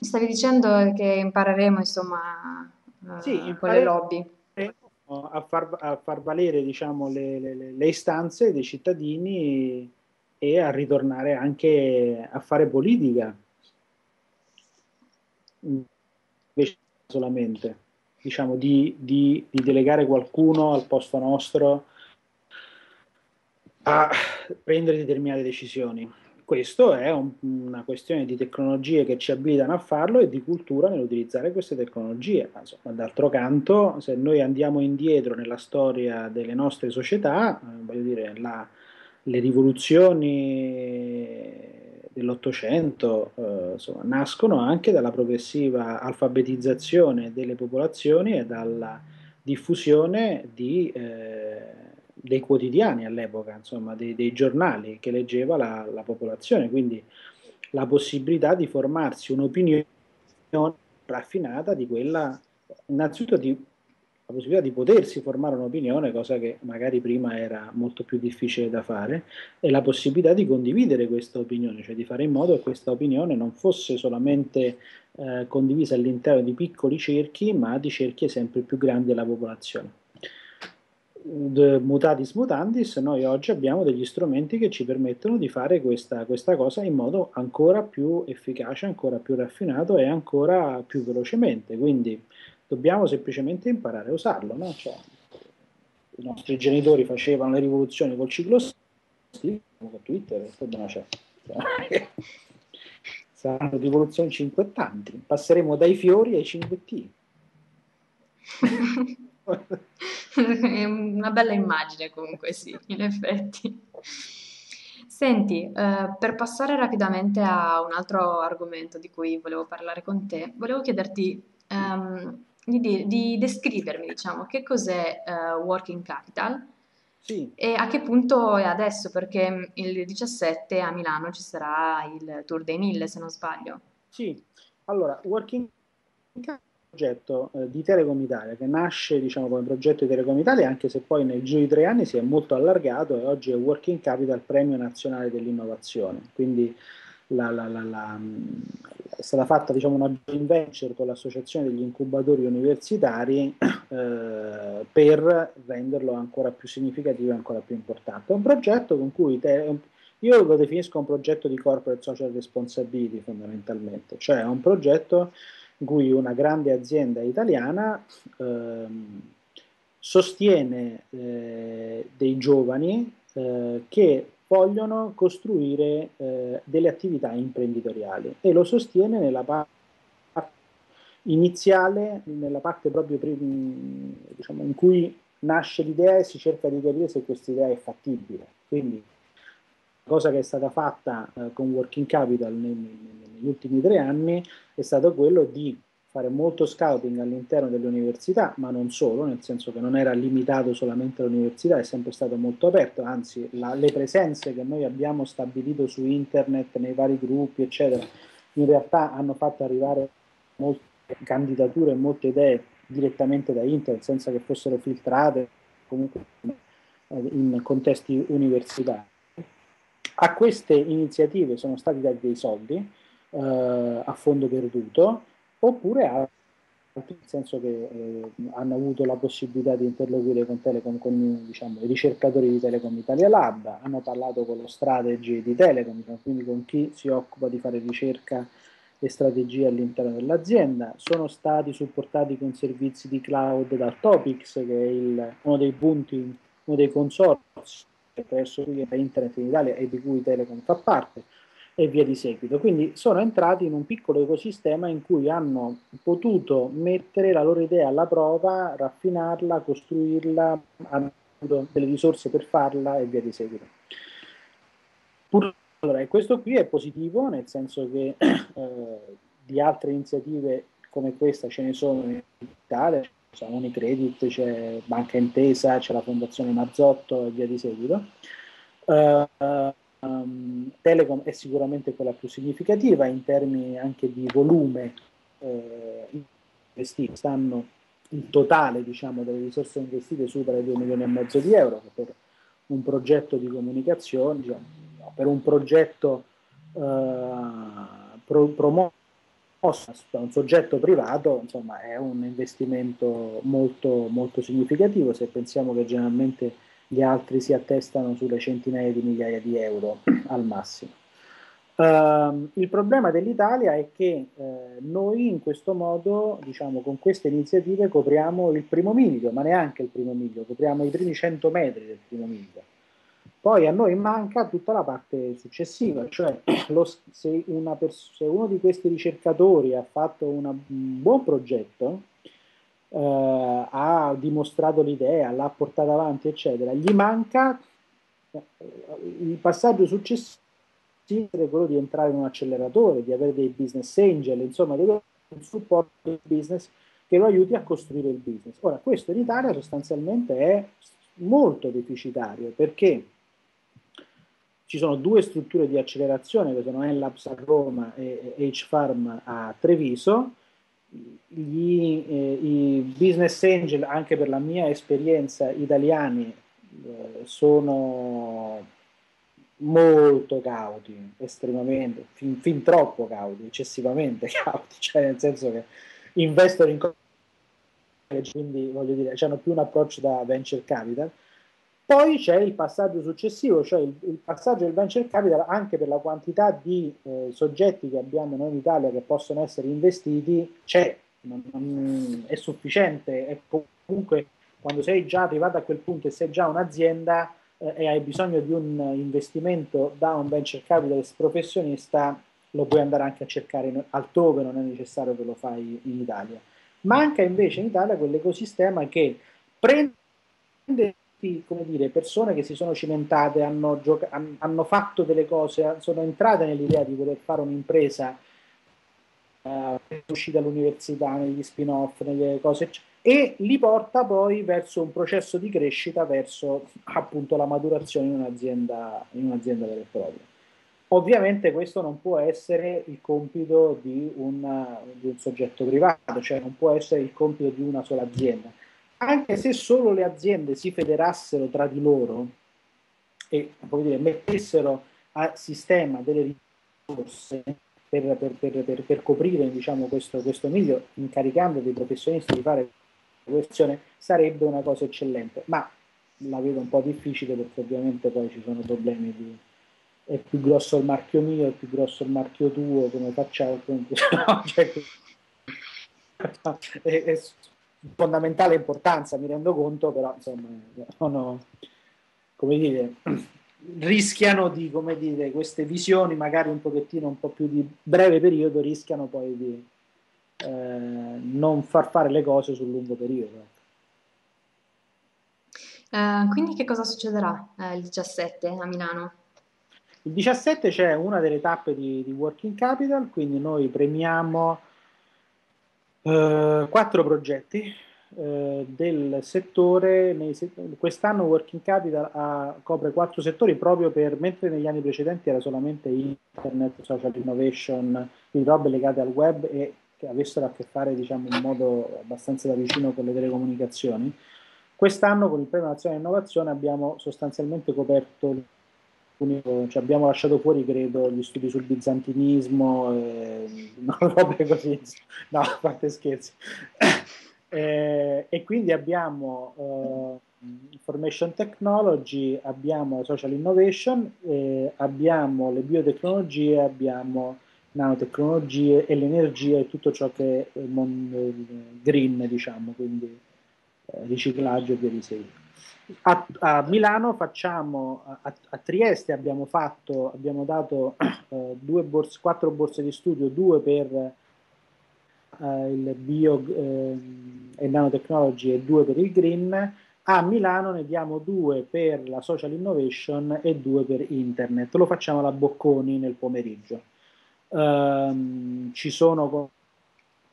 Stavi dicendo che impareremo, insomma, Sì, eh, con le lobby. a far, a far valere diciamo, le, le- le istanze dei cittadini e a ritornare anche a fare politica, invece solamente diciamo, di, di- di delegare qualcuno al posto nostro a prendere determinate decisioni. Questo è un- una questione di tecnologie che ci abilitano a farlo e di cultura nell'utilizzare queste tecnologie. Ma, d'altro canto, se noi andiamo indietro nella storia delle nostre società, eh, voglio dire, la- le rivoluzioni dell'Ottocento, eh, nascono anche dalla progressiva alfabetizzazione delle popolazioni e dalla diffusione di, eh, dei quotidiani all'epoca, insomma, dei, dei giornali che leggeva la, la popolazione, quindi la possibilità di formarsi un'opinione raffinata di quella, innanzitutto di, la possibilità di potersi formare un'opinione, cosa che magari prima era molto più difficile da fare, e la possibilità di condividere questa opinione, cioè di fare in modo che questa opinione non fosse solamente eh, condivisa all'interno di piccoli cerchi, ma di cerchi sempre più grandi della popolazione. D- Mutatis mutandis, noi oggi abbiamo degli strumenti che ci permettono di fare questa, questa cosa in modo ancora più efficace, ancora più raffinato e ancora più velocemente. Quindi dobbiamo semplicemente imparare a usarlo. No? Cioè, I nostri genitori facevano le rivoluzioni col ciclo stile, con Twitter, problema c'è? Cioè, Saranno rivoluzioni cinquettanti, passeremo dai fiori ai cinguettini. È una bella immagine comunque, sì, in effetti. Senti, eh, per passare rapidamente a un altro argomento di cui volevo parlare con te, volevo chiederti ehm, di, di- descrivermi, diciamo, che cos'è eh, Working Capital Sì, e a che punto è adesso, perché il 17 a Milano ci sarà il Tour dei Mille, se non sbaglio. Sì, allora, Working Capital progetto eh, di Telecom Italia che nasce, diciamo, come progetto di Telecom Italia, anche se poi nel giro di tre anni si è molto allargato e oggi è Working Capital Premio Nazionale dell'Innovazione. Quindi la- la- la- è stata fatta, diciamo, una joint venture con l'Associazione degli Incubatori Universitari eh, per renderlo ancora più significativo e ancora più importante. È un progetto con cui te- io lo definisco un progetto di corporate social responsibility fondamentalmente, cioè è un progetto in cui una grande azienda italiana ehm, sostiene eh, dei giovani eh, che vogliono costruire eh, delle attività imprenditoriali e lo sostiene nella parte iniziale, nella parte proprio diciamo, in cui nasce l'idea e si cerca di capire se questa idea è fattibile. Quindi cosa che è stata fatta eh, con Working Capital nei- negli ultimi tre anni è stato quello di fare molto scouting all'interno delle università, ma non solo, nel senso che non era limitato solamente all'università, è sempre stato molto aperto, anzi la- le presenze che noi abbiamo stabilito su internet, nei vari gruppi, eccetera, in realtà hanno fatto arrivare molte candidature e molte idee direttamente da internet, senza che fossero filtrate comunque eh, in contesti universitari. A queste iniziative sono stati dati dei soldi eh, a fondo perduto, oppure altri, nel senso che eh, hanno avuto la possibilità di interloquire con, Telecom, con diciamo, i ricercatori di Telecom Italia Lab, hanno parlato con lo strategy di Telecom, quindi con chi si occupa di fare ricerca e strategie all'interno dell'azienda, sono stati supportati con servizi di cloud da Topics, che è il, uno dei punti, uno dei consorzi attraverso cui internet in Italia e di cui Telecom fa parte e via di seguito. Quindi sono entrati in un piccolo ecosistema in cui hanno potuto mettere la loro idea alla prova, raffinarla, costruirla, hanno delle risorse per farla e via di seguito. Allora, questo qui è positivo, nel senso che eh, di altre iniziative come questa ce ne sono in Italia, c'è Unicredit, c'è Banca Intesa, c'è la Fondazione Marzotto e via di seguito. Eh, um, Telecom è sicuramente quella più significativa in termini anche di volume eh, investiti. Stanno il totale diciamo, delle risorse investite supera i 2 milioni e mezzo di euro per un progetto di comunicazione, diciamo, per un progetto eh, pro, promosso da un soggetto privato, insomma, è un investimento molto, molto significativo se pensiamo che generalmente gli altri si attestano sulle centinaia di migliaia di euro al massimo. Uh, il problema dell'Italia è che uh, noi in questo modo, diciamo, con queste iniziative copriamo il primo miglio, ma neanche il primo miglio, copriamo i primi 100 metri del primo miglio. Poi a noi manca tutta la parte successiva, cioè lo, se, pers- se, uno di questi ricercatori ha fatto una, un buon progetto, eh, ha dimostrato l'idea, l'ha portata avanti, eccetera, gli manca eh, il passaggio successivo è quello di entrare in un acceleratore, di avere dei business angel, insomma, di avere un supporto del business che lo aiuti a costruire il business. Ora, questo in Italia sostanzialmente è molto deficitario perché ci sono due strutture di accelerazione che sono Enlabs a Roma e H-Farm a Treviso. Gli, eh, I business angel, anche per la mia esperienza, italiani eh, sono molto cauti, estremamente, fin, fin, troppo cauti, eccessivamente cauti, cioè nel senso che investono in quindi voglio dire, hanno più un approccio da venture capital poi c'è il passaggio successivo, cioè il, il, passaggio del venture capital anche per la quantità di eh, soggetti che abbiamo noi in Italia che possono essere investiti, c'è, non, non, è sufficiente, è comunque quando sei già arrivato a quel punto e sei già un'azienda eh, e hai bisogno di un investimento da un venture capitalist professionista, lo puoi andare anche a cercare altrove, non è necessario che lo fai in Italia. Manca invece in Italia quell'ecosistema che prende come dire, persone che si sono cimentate, hanno, gioca- hanno fatto delle cose, sono entrate nell'idea di voler fare un'impresa, eh, uscita dall'università, negli spin-off, nelle cose, e li porta poi verso un processo di crescita, verso appunto la maturazione in un'azienda, in un'azienda vera e propria. Ovviamente questo non può essere il compito di, una, di un soggetto privato, cioè non può essere il compito di una sola azienda anche se solo le aziende si federassero tra di loro e dire, mettessero a sistema delle risorse per, per, per, per coprire diciamo, questo, questo miglio, incaricando dei professionisti di fare questione, sarebbe una cosa eccellente. Ma la vedo un po' difficile perché ovviamente poi ci sono problemi di è più grosso il marchio mio, è più grosso il marchio tuo, come facciamo? cioè, è, è, fondamentale importanza, mi rendo conto, però insomma, sono, come dire, rischiano di, come dire, queste visioni magari un pochettino, un po' più di breve periodo, rischiano poi di eh, non far fare le cose sul lungo periodo. Uh, quindi che cosa succederà eh, il 17 a Milano? Il 17 c'è una delle tappe di, di Working Capital, quindi noi premiamo Uh, quattro progetti uh, del settore, nei, quest'anno Working Capital ha, copre quattro settori proprio per, mentre negli anni precedenti era solamente internet, social innovation, quindi robe legate al web e che avessero a che fare diciamo, in modo abbastanza da vicino con le telecomunicazioni. Quest'anno con il Premio Nazionale Innovazione abbiamo sostanzialmente coperto cioè abbiamo lasciato fuori, credo, gli studi sul bizantinismo, eh, robe così, no, a scherzi. Eh, e quindi abbiamo eh, information technology, abbiamo social innovation, eh, abbiamo le biotecnologie, abbiamo nanotecnologie e l'energia e tutto ciò che è il mondo green, diciamo, quindi eh, riciclaggio e via di seguito. A, a, Milano facciamo, a, a, Trieste abbiamo fatto, abbiamo dato eh, borse, quattro borse di studio, due per eh, il bio eh, e nanotechnology e due per il green. A Milano ne diamo due per la social innovation e due per internet. Lo facciamo alla Bocconi nel pomeriggio. Um, ci sono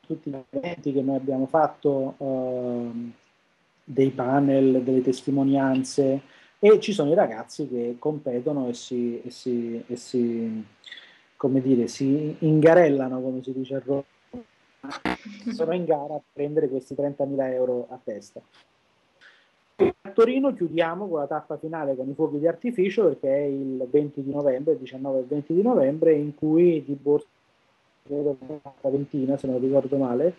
tutti gli eventi che noi abbiamo fatto. Um, dei panel, delle testimonianze e ci sono i ragazzi che competono e si, e si, e si come dire, si ingarellano, come si dice a Roma, sono in gara a prendere questi 30.000 euro a testa. A Torino chiudiamo con la tappa finale con i fuochi di artificio perché è il 20 di novembre, il 19 e 20 di novembre, in cui di borsa una ventina se non ricordo male,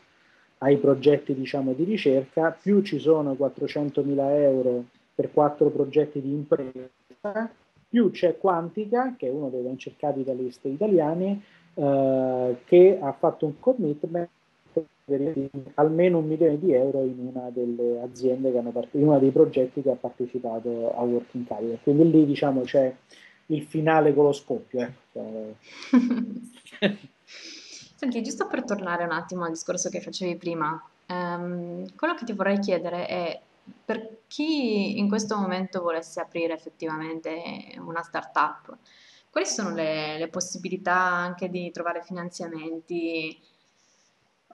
ai progetti diciamo, di ricerca, più ci sono 400.000 euro per quattro progetti di impresa, più c'è Quantica, che è uno dei venture capitalist italiani, eh, che ha fatto un commitment per almeno un milione di euro in una delle aziende che hanno partecipato, in uno dei progetti che ha partecipato a Working Capital. Quindi lì diciamo c'è il finale con lo scoppio. Eh. Senti, giusto per tornare un attimo al discorso che facevi prima, ehm, quello che ti vorrei chiedere è per chi in questo momento volesse aprire effettivamente una startup, quali sono le, le possibilità anche di trovare finanziamenti?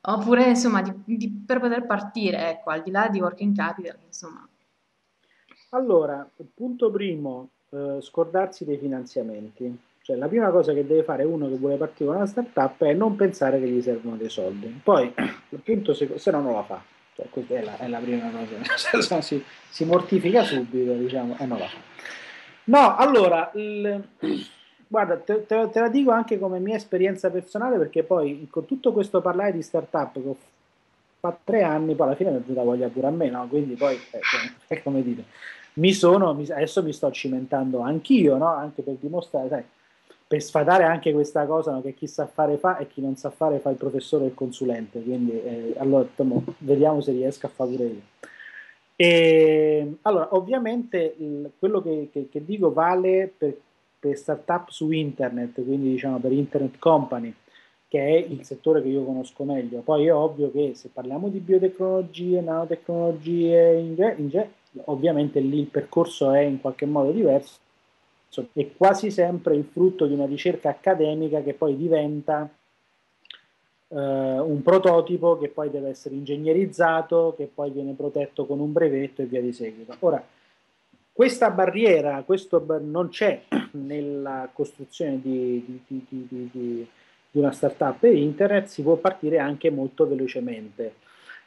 Oppure, insomma, di, di, per poter partire, ecco, al di là di working capital, insomma. Allora, punto primo, eh, scordarsi dei finanziamenti. Cioè, la prima cosa che deve fare uno che vuole partire con una startup è non pensare che gli servono dei soldi. Poi, appunto, se, se no non la fa. Cioè, questa è la, è la prima cosa. si, si mortifica subito, diciamo, e non la fa. No, allora, il, Guarda, te, te, te, la dico anche come mia esperienza personale perché poi con tutto questo parlare di startup che ho fatto tre anni, poi alla fine mi è venuta voglia pure a me, no? Quindi poi, eh, cioè, come dire, mi sono, adesso mi sto cimentando anch'io, no? Anche per dimostrare, sai, per sfatare anche questa cosa no? che chi sa fare fa e chi non sa fare fa il professore e il consulente, quindi eh, allora tomo, vediamo se riesco a fare io. E, allora, ovviamente il, quello che, che, che dico vale per per startup su internet, quindi diciamo per internet company, che è il settore che io conosco meglio. Poi è ovvio che se parliamo di biotecnologie, nanotecnologie, in ge- in ge- ovviamente lì il percorso è in qualche modo diverso, è quasi sempre il frutto di una ricerca accademica che poi diventa Uh, un prototipo che poi deve essere ingegnerizzato, che poi viene protetto con un brevetto e via di seguito. Ora, questa barriera questo non c'è nella costruzione di, di, di, di, una startup per internet, si può partire anche molto velocemente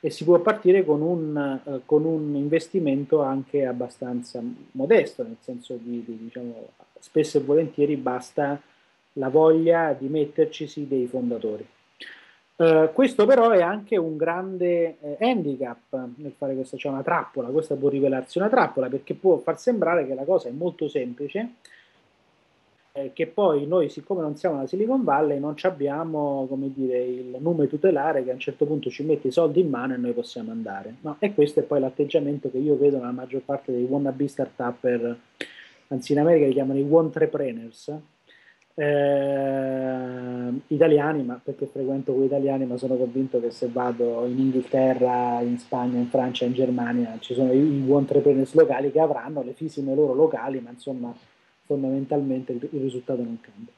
e si può partire con un, uh, con un investimento anche abbastanza modesto, nel senso di, diciamo, spesso e volentieri basta la voglia di metterci dei fondatori. Uh, questo però è anche un grande eh, handicap nel fare questo, cioè una trappola, questa può rivelarsi una trappola perché può far sembrare che la cosa è molto semplice, eh, che poi noi siccome non siamo una Silicon Valley non abbiamo come dire, il nome tutelare che a un certo punto ci mette i soldi in mano e noi possiamo andare. No? E questo è poi l'atteggiamento che io vedo nella maggior parte dei wannabe startup, anzi in America li chiamano i entrepreneurs eh, italiani, ma perché frequento con italiani, ma sono convinto che se vado in Inghilterra, in Spagna, in Francia, in Germania, ci sono i, i entrepreneurs locali che avranno le fisime loro locali, ma insomma fondamentalmente il, risultato non cambia.